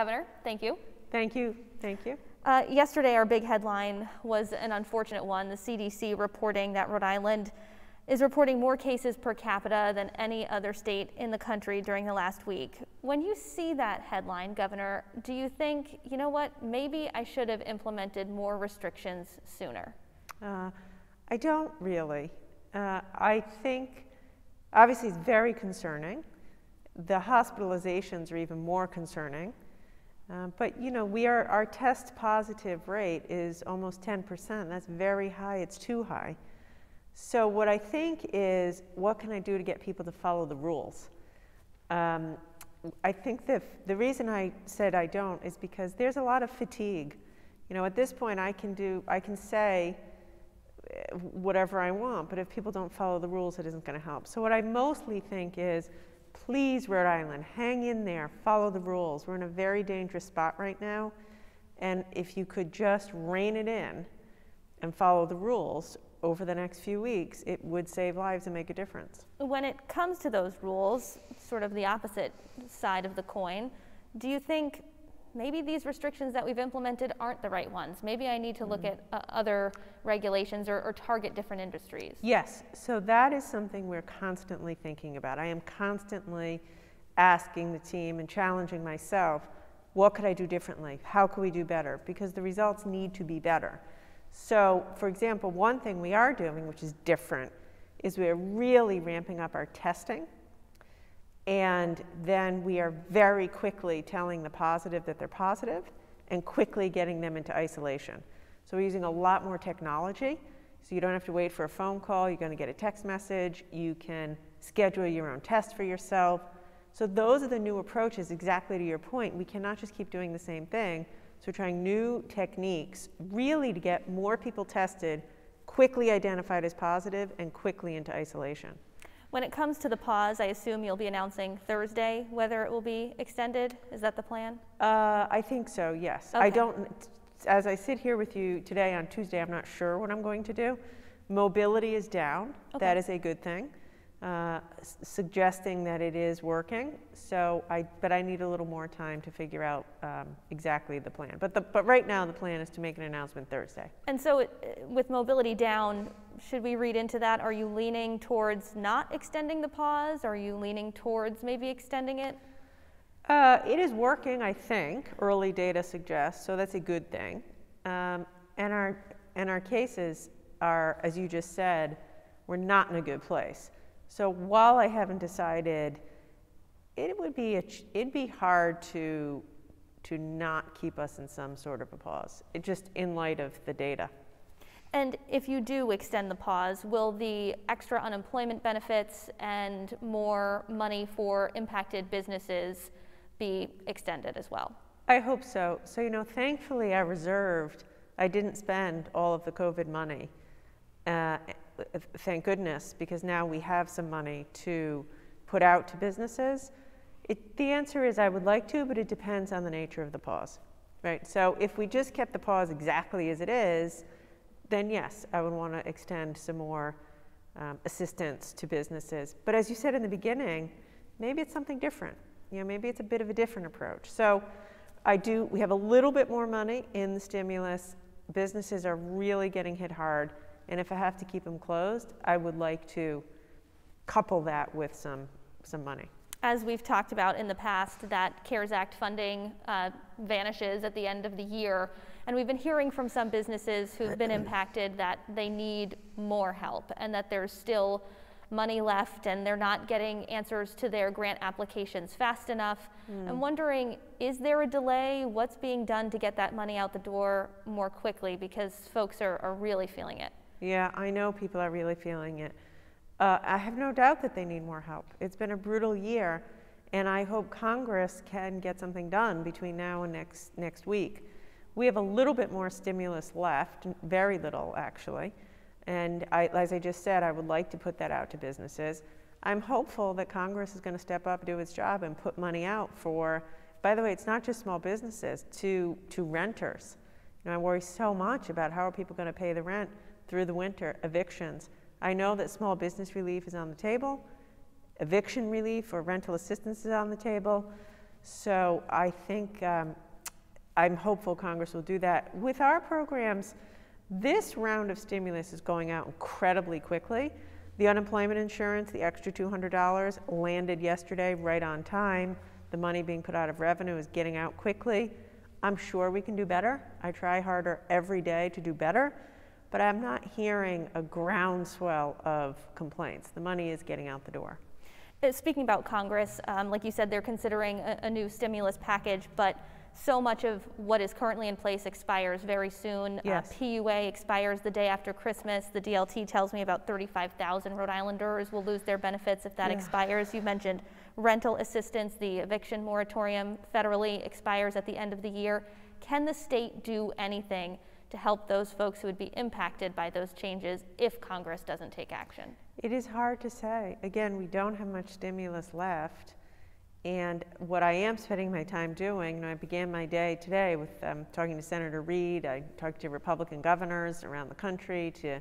Governor, thank you. Thank you. Thank you. Uh, yesterday, our big headline was an unfortunate one the CDC reporting that Rhode Island is reporting more cases per capita than any other state in the country during the last week. When you see that headline, Governor, do you think, you know what, maybe I should have implemented more restrictions sooner? Uh, I don't really. Uh, I think, obviously, it's very concerning. The hospitalizations are even more concerning. Uh, but you know, we are our test positive rate is almost 10%. That's very high. It's too high. So what I think is, what can I do to get people to follow the rules? Um, I think the the reason I said I don't is because there's a lot of fatigue. You know, at this point, I can do, I can say eh, whatever I want, but if people don't follow the rules, it isn't going to help. So what I mostly think is, please, Rhode Island, hang in there, follow the rules. We're in a very dangerous spot right now, and if you could just rein it in and follow the rules, over the next few weeks, it would save lives and make a difference. When it comes to those rules, sort of the opposite side of the coin, do you think maybe these restrictions that we've implemented aren't the right ones? Maybe I need to look mm. at uh, other regulations or, or target different industries? Yes, so that is something we're constantly thinking about. I am constantly asking the team and challenging myself what could I do differently? How could we do better? Because the results need to be better. So, for example, one thing we are doing, which is different, is we are really ramping up our testing. And then we are very quickly telling the positive that they're positive and quickly getting them into isolation. So, we're using a lot more technology. So, you don't have to wait for a phone call, you're going to get a text message, you can schedule your own test for yourself. So, those are the new approaches, exactly to your point. We cannot just keep doing the same thing so we're trying new techniques really to get more people tested, quickly identified as positive, and quickly into isolation. When it comes to the pause, I assume you'll be announcing Thursday whether it will be extended. Is that the plan? Uh, I think so, yes. Okay. I don't, as I sit here with you today on Tuesday, I'm not sure what I'm going to do. Mobility is down. Okay. That is a good thing. Uh, suggesting that it is working. So I, but I need a little more time to figure out um, exactly the plan. But the, but right now the plan is to make an announcement Thursday. And so it, with mobility down, should we read into that? Are you leaning towards not extending the pause? Are you leaning towards maybe extending it? Uh, it is working, I think. Early data suggests, so that's a good thing. Um, and our and our cases are, as you just said, we're not in a good place. So while I haven't decided, it would be a, it'd be hard to to not keep us in some sort of a pause. It just in light of the data. And if you do extend the pause, will the extra unemployment benefits and more money for impacted businesses be extended as well? I hope so. So, you know, thankfully I reserved, I didn't spend all of the COVID money. Uh, thank goodness, because now we have some money to put out to businesses. It, the answer is I would like to, but it depends on the nature of the pause, right? So if we just kept the pause exactly as it is, then yes, I would want to extend some more um, assistance to businesses. But as you said in the beginning, maybe it's something different. You know, maybe it's a bit of a different approach. So I do, we have a little bit more money in the stimulus. Businesses are really getting hit hard. And if I have to keep them closed, I would like to couple that with some, some money. As we've talked about in the past, that CARES Act funding uh, vanishes at the end of the year. And we've been hearing from some businesses who've been impacted that they need more help and that there's still money left and they're not getting answers to their grant applications fast enough. Mm. I'm wondering, is there a delay? What's being done to get that money out the door more quickly? Because folks are, are really feeling it. Yeah, I know people are really feeling it. Uh, I have no doubt that they need more help. It's been a brutal year, and I hope Congress can get something done between now and next, next week. We have a little bit more stimulus left, very little actually. And I, as I just said, I would like to put that out to businesses. I'm hopeful that Congress is going to step up, do its job, and put money out for, by the way, it's not just small businesses, to, to renters. You know, I worry so much about how are people going to pay the rent through the winter, evictions. I know that small business relief is on the table, eviction relief or rental assistance is on the table. So I think um, I'm hopeful Congress will do that. With our programs, this round of stimulus is going out incredibly quickly. The unemployment insurance, the extra $200, landed yesterday right on time. The money being put out of revenue is getting out quickly. I'm sure we can do better. I try harder every day to do better, but I'm not hearing a groundswell of complaints. The money is getting out the door. Uh, speaking about Congress, um, like you said, they're considering a, a, new stimulus package, but so much of what is currently in place expires very soon. Uh, yes. Uh, PUA expires the day after Christmas. The DLT tells me about 35,000 Rhode Islanders will lose their benefits if that yeah. expires. You mentioned rental assistance, the eviction moratorium federally expires at the end of the year. Can the state do anything to help those folks who would be impacted by those changes if Congress doesn't take action? It is hard to say. Again, we don't have much stimulus left. And what I am spending my time doing, know, I began my day today with um, talking to Senator Reed. I talked to Republican governors around the country to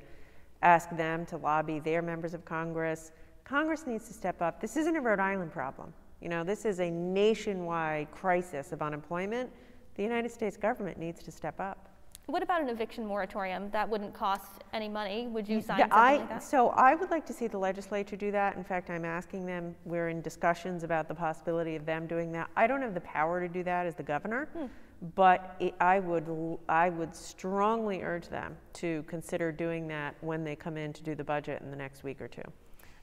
ask them to lobby their members of Congress. Congress needs to step up. This isn't a Rhode Island problem. You know, this is a nationwide crisis of unemployment. The United States government needs to step up. What about an eviction moratorium? That wouldn't cost any money. Would you sign something I, like that? So I would like to see the legislature do that. In fact, I'm asking them, we're in discussions about the possibility of them doing that. I don't have the power to do that as the governor, hmm. but it, I, would, I would strongly urge them to consider doing that when they come in to do the budget in the next week or two.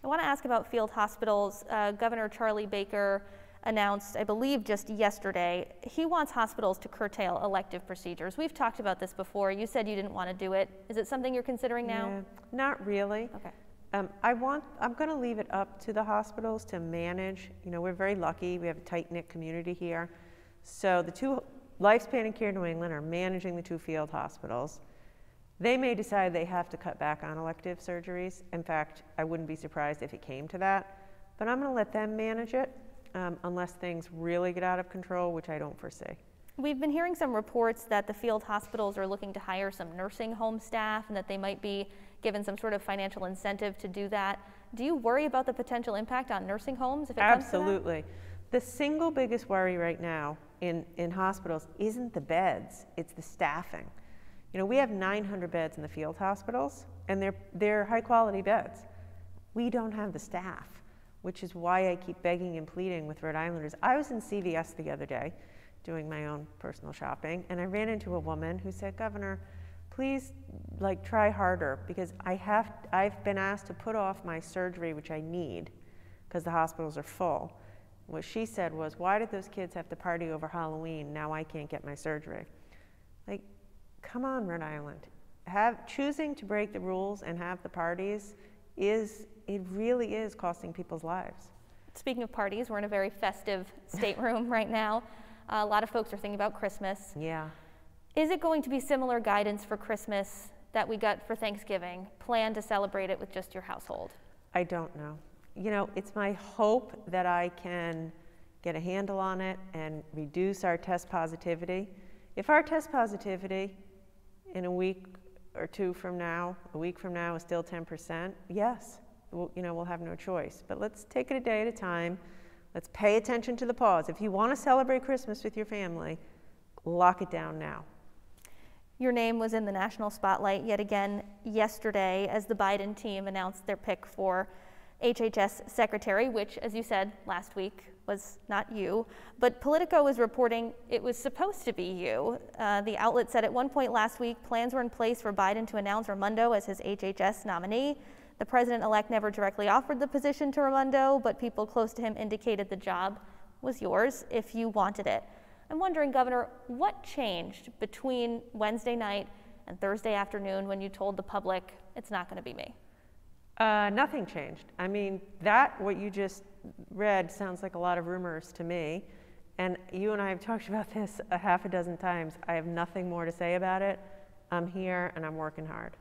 I want to ask about field hospitals. Uh, Governor Charlie Baker announced, I believe just yesterday, he wants hospitals to curtail elective procedures. We've talked about this before. You said you didn't want to do it. Is it something you're considering now? Yeah, not really. Okay. Um, I want, I'm going to leave it up to the hospitals to manage. You know, we're very lucky. We have a tight knit community here. So the two, Lifespan and Care New England are managing the two field hospitals. They may decide they have to cut back on elective surgeries. In fact, I wouldn't be surprised if it came to that. But I'm going to let them manage it um, unless things really get out of control, which I don't foresee. We've been hearing some reports that the field hospitals are looking to hire some nursing home staff and that they might be given some sort of financial incentive to do that. Do you worry about the potential impact on nursing homes if it Absolutely. comes to that? The single biggest worry right now in, in hospitals isn't the beds, it's the staffing. You know, we have 900 beds in the field hospitals, and they're, they're high quality beds. We don't have the staff which is why I keep begging and pleading with Rhode Islanders. I was in CVS the other day doing my own personal shopping, and I ran into a woman who said, Governor, please like try harder because I have, I've been asked to put off my surgery, which I need because the hospitals are full. What she said was, why did those kids have to party over Halloween? Now I can't get my surgery. Like, come on, Rhode Island. Have, choosing to break the rules and have the parties is it really is costing people's lives. Speaking of parties, we're in a very festive stateroom right now. Uh, a lot of folks are thinking about Christmas. Yeah. Is it going to be similar guidance for Christmas that we got for Thanksgiving? Plan to celebrate it with just your household? I don't know. You know, it's my hope that I can get a handle on it and reduce our test positivity. If our test positivity in a week or two from now, a week from now, is still 10%, yes, we'll, you know, we'll have no choice. But let's take it a day at a time. Let's pay attention to the pause. If you want to celebrate Christmas with your family, lock it down now. Your name was in the national spotlight yet again yesterday as the Biden team announced their pick for HHS secretary, which, as you said last week, was not you. But Politico was reporting it was supposed to be you. Uh, the outlet said at one point last week plans were in place for Biden to announce Raimondo as his HHS nominee. The president elect never directly offered the position to Raimondo, but people close to him indicated the job was yours if you wanted it. I'm wondering, Governor, what changed between Wednesday night and Thursday afternoon when you told the public it's not going to be me? Uh, nothing changed. I mean, that, what you just read, sounds like a lot of rumors to me. And you and I have talked about this a half a dozen times. I have nothing more to say about it. I'm here and I'm working hard.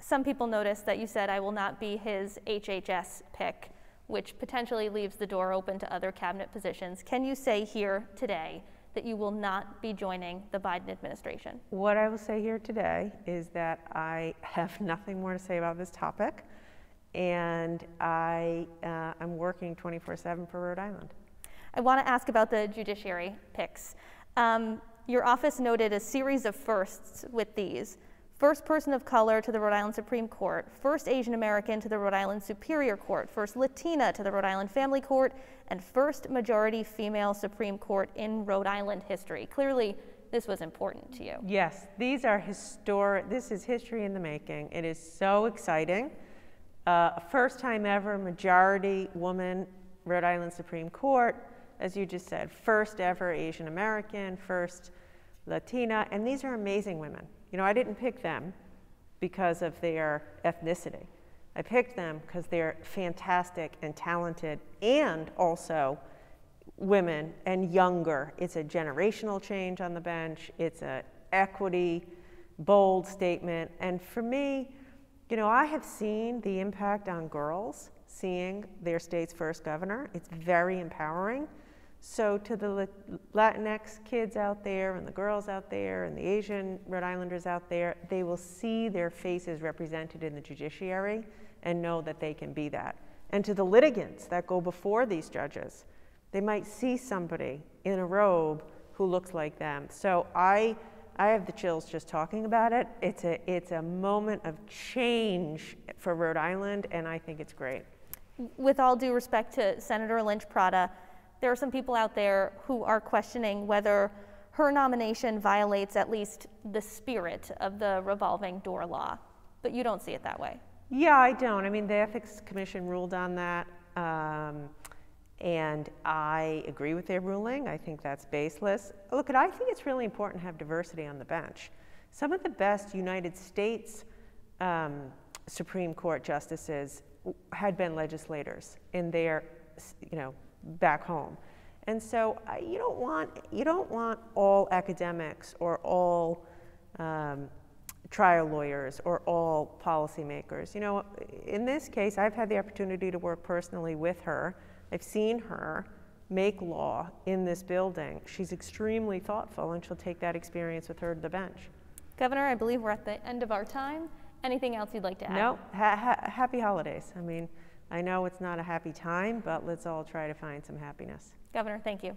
Some people noticed that you said I will not be his HHS pick, which potentially leaves the door open to other cabinet positions. Can you say here today that you will not be joining the Biden administration? What I will say here today is that I have nothing more to say about this topic, and I uh, am working 24 7 for Rhode Island. I want to ask about the judiciary picks. Um, your office noted a series of firsts with these. First person of color to the Rhode Island Supreme Court, first Asian American to the Rhode Island Superior Court, first Latina to the Rhode Island Family Court, and first majority female Supreme Court in Rhode Island history. Clearly, this was important to you. Yes, these are historic, this is history in the making. It is so exciting. Uh, first time ever majority woman Rhode Island Supreme Court, as you just said, first ever Asian American, first Latina, and these are amazing women. You know, I didn't pick them because of their ethnicity. I picked them because they're fantastic and talented and also women and younger. It's a generational change on the bench. It's an equity, bold statement. And for me, you know, I have seen the impact on girls seeing their state's first governor. It's very empowering. So to the Latinx kids out there and the girls out there and the Asian Rhode Islanders out there, they will see their faces represented in the judiciary and know that they can be that. And to the litigants that go before these judges, they might see somebody in a robe who looks like them. So I, I have the chills just talking about it. It's a, it's a moment of change for Rhode Island, and I think it's great. With all due respect to Senator Lynch Prata, there are some people out there who are questioning whether her nomination violates at least the spirit of the revolving door law. But you don't see it that way. Yeah, I don't. I mean, the Ethics Commission ruled on that, um, and I agree with their ruling. I think that's baseless. Look, I think it's really important to have diversity on the bench. Some of the best United States um, Supreme Court justices had been legislators in their, you know, back home. And so uh, you don't want you don't want all academics or all um, trial lawyers or all policymakers. You know, in this case, I've had the opportunity to work personally with her. I've seen her make law in this building. She's extremely thoughtful, and she'll take that experience with her to the bench. Governor, I believe we're at the end of our time. Anything else you'd like to add? No. Ha ha happy holidays. I mean. I know it's not a happy time, but let's all try to find some happiness. Governor, thank you.